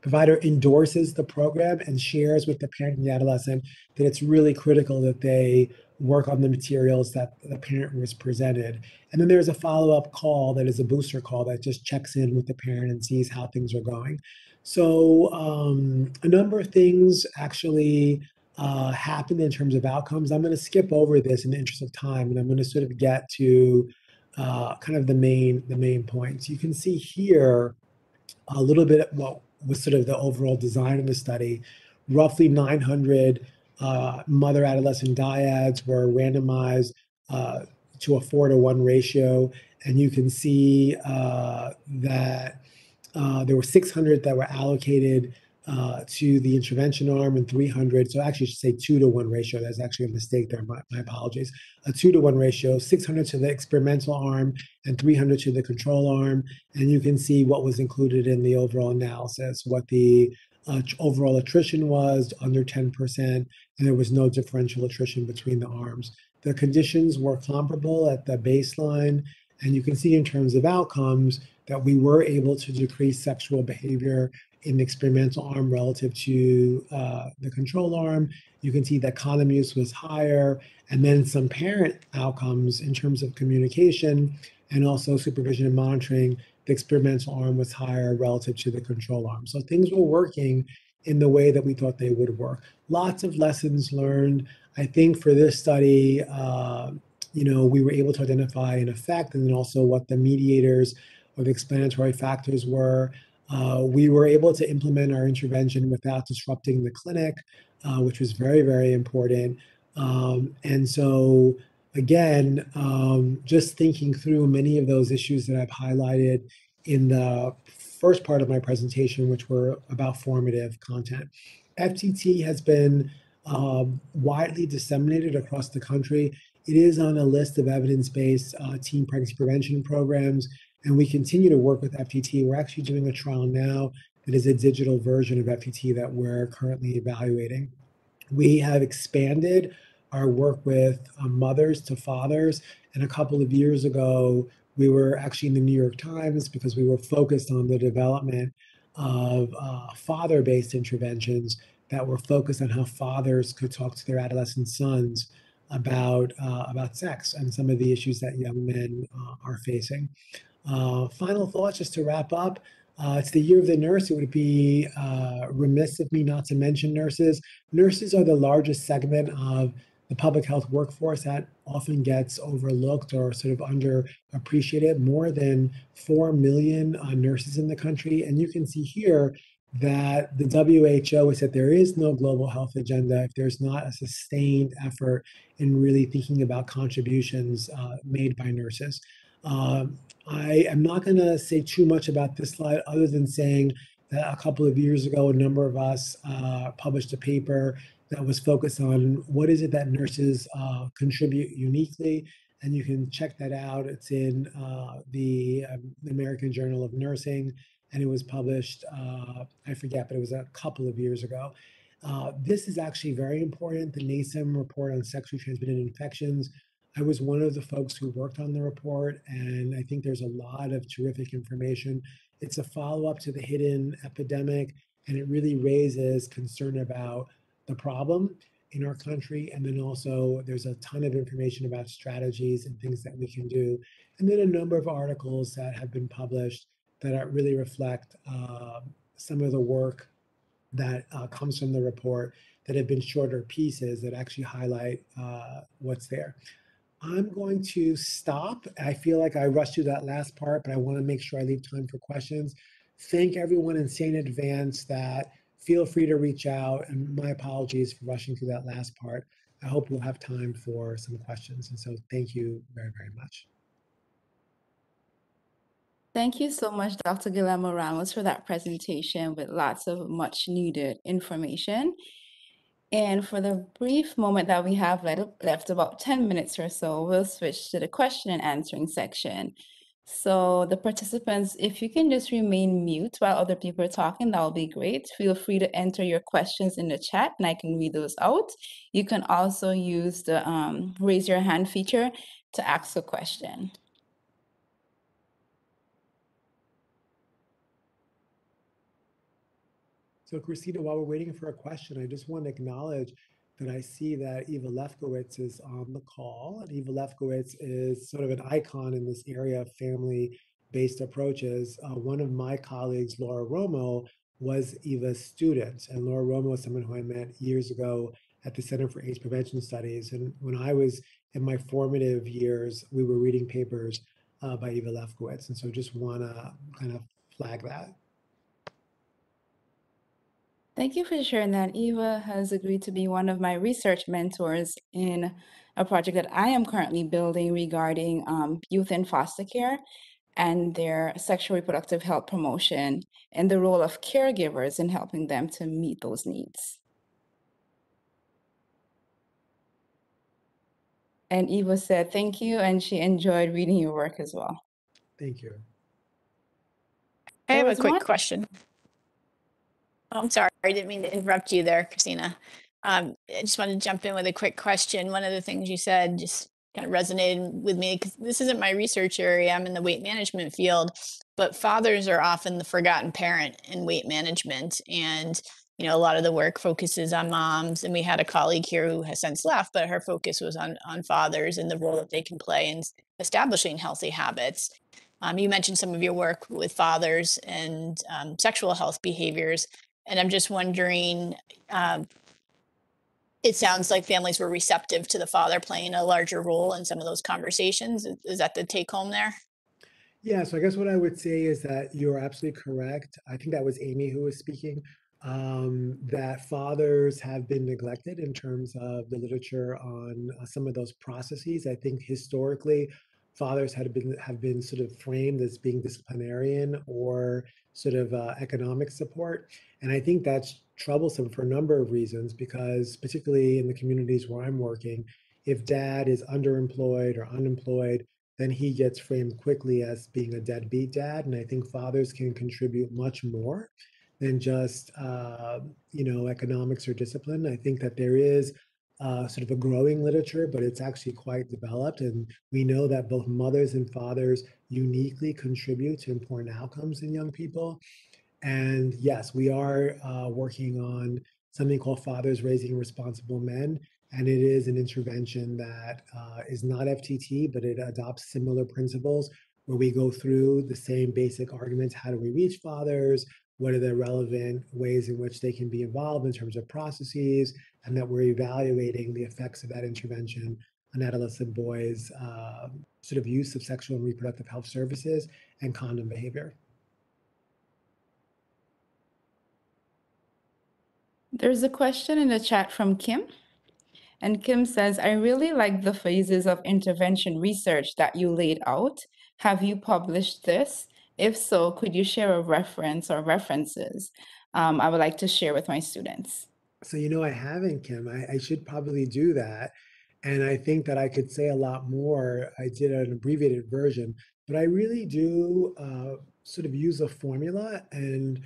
provider endorses the program and shares with the parent and the adolescent that it's really critical that they work on the materials that the parent was presented. And then there's a follow up call that is a booster call that just checks in with the parent and sees how things are going. So, um, a number of things actually uh, happened in terms of outcomes. I'm going to skip over this in the interest of time, and I'm going to sort of get to uh, kind of the main the main points. You can see here a little bit what was sort of the overall design of the study. Roughly 900 uh, mother adolescent dyads were randomized uh, to a four to one ratio. And you can see uh, that uh, there were 600 that were allocated uh, to the intervention arm and 300. So actually, I should say two to one ratio. That's actually a mistake there. My, my, apologies. A two to one ratio, 600 to the experimental arm and 300 to the control arm. And you can see what was included in the overall analysis, what the uh, overall attrition was under 10%, and there was no differential attrition between the arms. The conditions were comparable at the baseline. And you can see in terms of outcomes that we were able to decrease sexual behavior in the experimental arm relative to uh, the control arm. You can see that condom use was higher, and then some parent outcomes in terms of communication and also supervision and monitoring. The experimental arm was higher relative to the control arm. So things were working in the way that we thought they would work. Lots of lessons learned. I think for this study, uh, you know, we were able to identify an effect and then also what the mediators or the explanatory factors were. Uh, we were able to implement our intervention without disrupting the clinic, uh, which was very, very important. Um, and so, again, um, just thinking through many of those issues that I've highlighted in the first part of my presentation, which were about formative content. FTT has been um, widely disseminated across the country. It is on a list of evidence based uh, teen pregnancy prevention programs and we continue to work with FTT. We're actually doing a trial now that is a digital version of FTT that we're currently evaluating. We have expanded our work with uh, mothers to fathers. And a couple of years ago, we were actually in the New York Times because we were focused on the development of uh, father based interventions that were focused on how fathers could talk to their adolescent sons about, uh, about sex and some of the issues that young men uh, are facing. Uh, final thoughts just to wrap up. Uh, it's the year of the nurse. It would be uh, remiss of me not to mention nurses. Nurses are the largest segment of the public health workforce that often gets overlooked or sort of underappreciated. More than 4 million uh, nurses in the country. And you can see here that the WHO has said there is no global health agenda if there's not a sustained effort in really thinking about contributions uh, made by nurses. Um, I am not going to say too much about this slide other than saying that a couple of years ago, a number of us uh, published a paper that was focused on what is it that nurses uh, contribute uniquely. And you can check that out. It's in uh, the, um, American Journal of Nursing, and it was published, uh, I forget, but it was a couple of years ago. Uh, this is actually very important. The NASEM report on sexually transmitted infections I was one of the folks who worked on the report, and I think there's a lot of terrific information. It's a follow up to the hidden epidemic, and it really raises concern about the problem in our country. And then also, there's a ton of information about strategies and things that we can do. And then a number of articles that have been published that really reflect uh, some of the work that uh, comes from the report that have been shorter pieces that actually highlight uh, what's there. I'm going to stop. I feel like I rushed through that last part, but I want to make sure I leave time for questions. Thank everyone and say in advance that feel free to reach out. And my apologies for rushing through that last part. I hope we'll have time for some questions. And so thank you very, very much. Thank you so much, Dr. Guilamo Ramos, for that presentation with lots of much needed information. And for the brief moment that we have left, about 10 minutes or so, we'll switch to the question and answering section. So the participants, if you can just remain mute while other people are talking, that will be great. Feel free to enter your questions in the chat and I can read those out. You can also use the um, raise your hand feature to ask a question. So Christina, while we're waiting for a question, I just want to acknowledge that I see that Eva Lefkowitz is on the call. And Eva Lefkowitz is sort of an icon in this area of family-based approaches. Uh, one of my colleagues, Laura Romo, was Eva's student. And Laura Romo is someone who I met years ago at the Center for AIDS Prevention Studies. And when I was in my formative years, we were reading papers uh, by Eva Lefkowitz. And so just want to kind of flag that. Thank you for sharing that. Eva has agreed to be one of my research mentors in a project that I am currently building regarding um, youth in foster care and their sexual reproductive health promotion and the role of caregivers in helping them to meet those needs. And Eva said thank you, and she enjoyed reading your work as well. Thank you. I have a quick one... question. Oh, I'm sorry, I didn't mean to interrupt you there, Christina. Um, I just wanted to jump in with a quick question. One of the things you said just kind of resonated with me because this isn't my research area. I'm in the weight management field, but fathers are often the forgotten parent in weight management. And, you know, a lot of the work focuses on moms. And we had a colleague here who has since left, but her focus was on, on fathers and the role that they can play in establishing healthy habits. Um, you mentioned some of your work with fathers and um, sexual health behaviors. And I'm just wondering, um, it sounds like families were receptive to the father playing a larger role in some of those conversations. Is that the take home there? Yeah, so I guess what I would say is that you're absolutely correct. I think that was Amy who was speaking. Um, that fathers have been neglected in terms of the literature on uh, some of those processes. I think historically, fathers had been have been sort of framed as being disciplinarian or sort of uh, economic support. And I think that's troublesome for a number of reasons, because particularly in the communities where I'm working, if dad is underemployed or unemployed, then he gets framed quickly as being a deadbeat dad. And I think fathers can contribute much more than just, uh, you know, economics or discipline. I think that there is uh, sort of a growing literature, but it's actually quite developed. And we know that both mothers and fathers uniquely contribute to important outcomes in young people. And yes, we are uh, working on something called Fathers Raising Responsible Men. And it is an intervention that uh, is not FTT, but it adopts similar principles where we go through the same basic arguments. How do we reach fathers? What are the relevant ways in which they can be involved in terms of processes? and that we're evaluating the effects of that intervention on adolescent boys' uh, sort of use of sexual and reproductive health services and condom behavior. There's a question in the chat from Kim. And Kim says, I really like the phases of intervention research that you laid out. Have you published this? If so, could you share a reference or references um, I would like to share with my students? So, you know, I haven't, Kim. I, I should probably do that. And I think that I could say a lot more. I did an abbreviated version, but I really do uh, sort of use a formula. And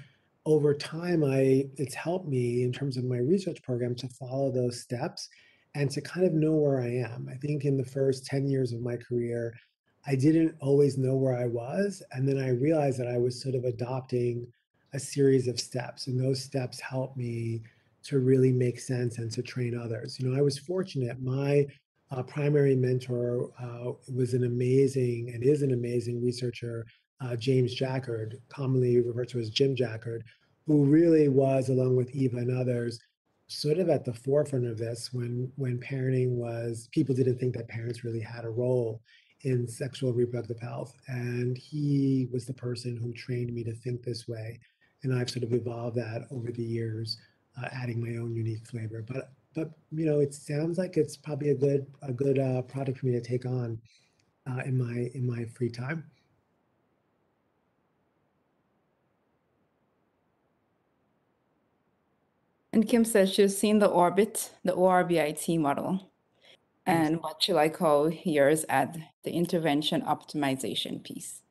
over time, I it's helped me in terms of my research program to follow those steps and to kind of know where I am. I think in the first 10 years of my career, I didn't always know where I was. And then I realized that I was sort of adopting a series of steps. And those steps helped me to really make sense and to train others. You know, I was fortunate. My uh, primary mentor uh, was an amazing and is an amazing researcher, uh, James Jaccard, commonly referred to as Jim Jaccard, who really was, along with Eva and others, sort of at the forefront of this when when parenting was people didn't think that parents really had a role in sexual reproductive health and he was the person who trained me to think this way and i've sort of evolved that over the years uh, adding my own unique flavor. But but you know, it sounds like it's probably a good a good uh, product for me to take on uh, in my in my free time. And Kim says she's seen the orbit, the ORBIT model, and what you like how yours at the intervention optimization piece.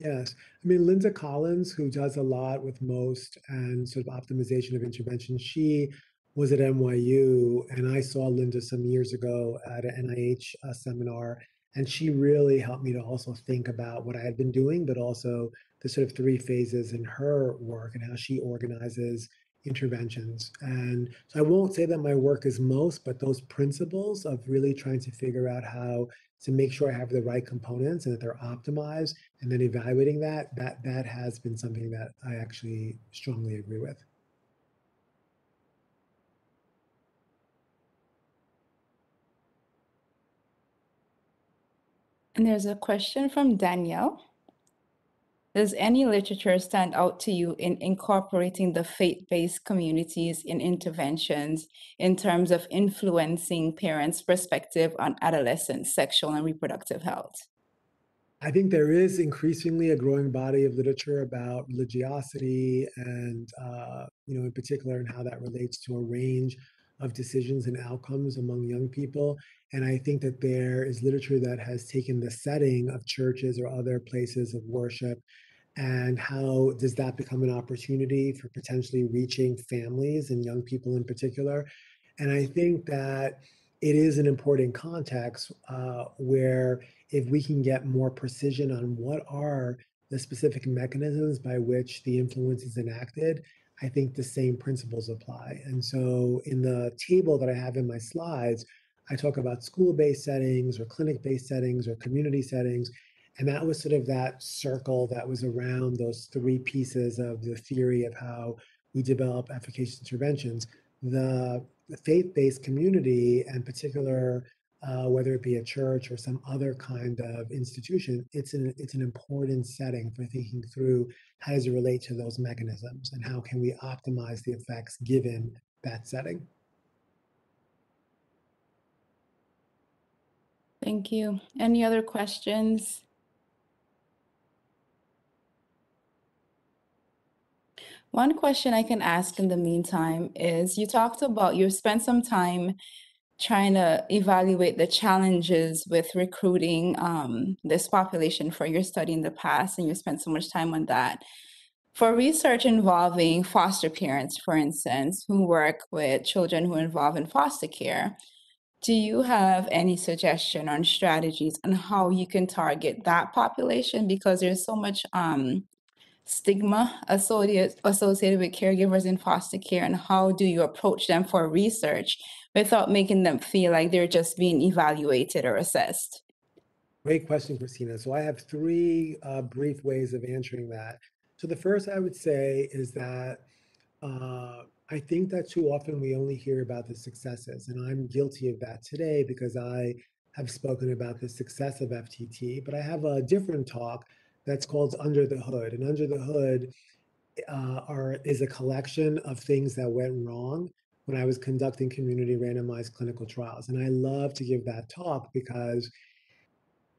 Yes. I mean, Linda Collins, who does a lot with MOST and sort of optimization of intervention, she was at NYU, and I saw Linda some years ago at an NIH uh, seminar, and she really helped me to also think about what I had been doing, but also the sort of three phases in her work and how she organizes interventions. And so I won't say that my work is most, but those principles of really trying to figure out how to make sure I have the right components and that they're optimized and then evaluating that, that that has been something that I actually strongly agree with. And there's a question from Danielle. Does any literature stand out to you in incorporating the faith-based communities in interventions in terms of influencing parents' perspective on adolescent sexual and reproductive health? I think there is increasingly a growing body of literature about religiosity and, uh, you know, in particular, and how that relates to a range of decisions and outcomes among young people. And I think that there is literature that has taken the setting of churches or other places of worship and how does that become an opportunity for potentially reaching families and young people in particular. And I think that it is an important context uh, where if we can get more precision on what are the specific mechanisms by which the influence is enacted, I think the same principles apply. And so in the table that I have in my slides, I talk about school-based settings or clinic-based settings or community settings. And that was sort of that circle that was around those three pieces of the theory of how we develop efficacious interventions. The, the faith-based community and particular, uh, whether it be a church or some other kind of institution, it's an, it's an important setting for thinking through how does it relate to those mechanisms and how can we optimize the effects given that setting. Thank you. Any other questions? One question I can ask in the meantime is you talked about you spent some time trying to evaluate the challenges with recruiting um, this population for your study in the past, and you spent so much time on that. For research involving foster parents, for instance, who work with children who are involved in foster care, do you have any suggestion on strategies on how you can target that population? Because there's so much um, stigma associated associated with caregivers in foster care, and how do you approach them for research without making them feel like they're just being evaluated or assessed? Great question, Christina. So I have three uh, brief ways of answering that. So the first I would say is that uh, I think that too often we only hear about the successes, and I'm guilty of that today because I have spoken about the success of FTT, but I have a different talk that's called Under the Hood. And Under the Hood uh, are, is a collection of things that went wrong when I was conducting community randomized clinical trials. And I love to give that talk because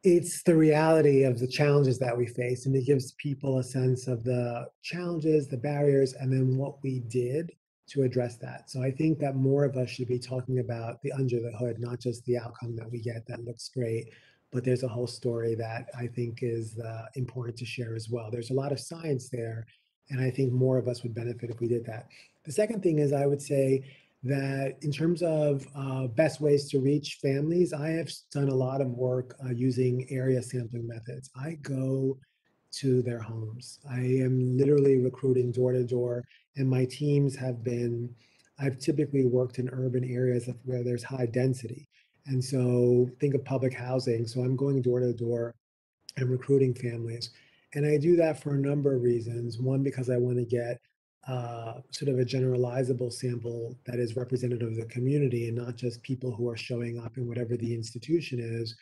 it's the reality of the challenges that we face and it gives people a sense of the challenges, the barriers, and then what we did to address that. So I think that more of us should be talking about the under the hood, not just the outcome that we get that looks great, but there's a whole story that I think is uh, important to share as well. There's a lot of science there, and I think more of us would benefit if we did that. The second thing is I would say that in terms of uh, best ways to reach families, I have done a lot of work uh, using area sampling methods. I go to their homes. I am literally recruiting door to door and my teams have been i've typically worked in urban areas where there's high density and so think of public housing so i'm going door to door and recruiting families and i do that for a number of reasons one because i want to get uh, sort of a generalizable sample that is representative of the community and not just people who are showing up in whatever the institution is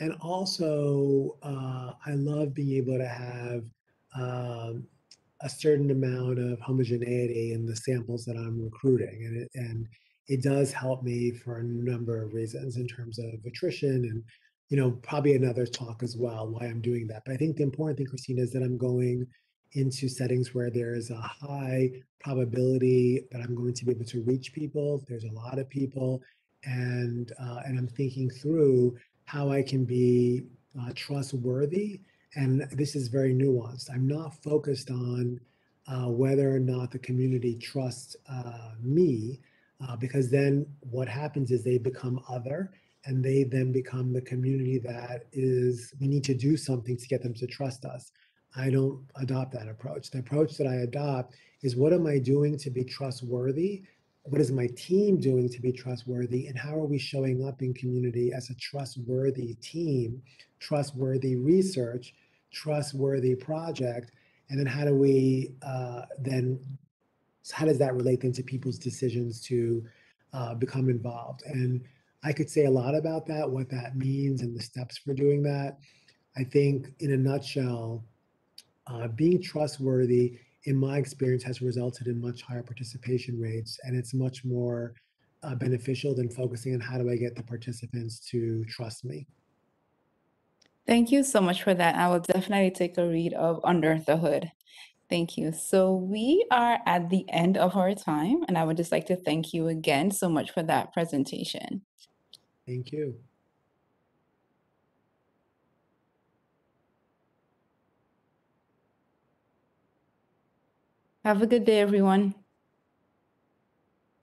and also uh, i love being able to have um, a certain amount of homogeneity in the samples that I'm recruiting. And, it, and it does help me for a number of reasons in terms of attrition and you know probably another talk as well why i'm doing that but i think the important thing christina is that i'm going into settings where there's a high probability that i'm going to be able to reach people. There's a lot of people and uh, and i'm thinking through how i can be uh, trustworthy and this is very nuanced. I'm not focused on uh, whether or not the community trusts uh, me uh, because then what happens is they become other and they then become the community that is we need to do something to get them to trust us i don't adopt that approach the approach that i adopt is what am i doing to be trustworthy what is my team doing to be trustworthy and how are we showing up in community as a trustworthy team trustworthy research trustworthy project and then how do we uh, then how does that relate then to people's decisions to uh, become involved? And I could say a lot about that, what that means, and the steps for doing that. I think, in a nutshell, uh, being trustworthy, in my experience, has resulted in much higher participation rates, and it's much more uh, beneficial than focusing on how do I get the participants to trust me. Thank you so much for that. I will definitely take a read of Under the Hood. Thank you. So we are at the end of our time, and I would just like to thank you again so much for that presentation. Thank you. Have a good day, everyone.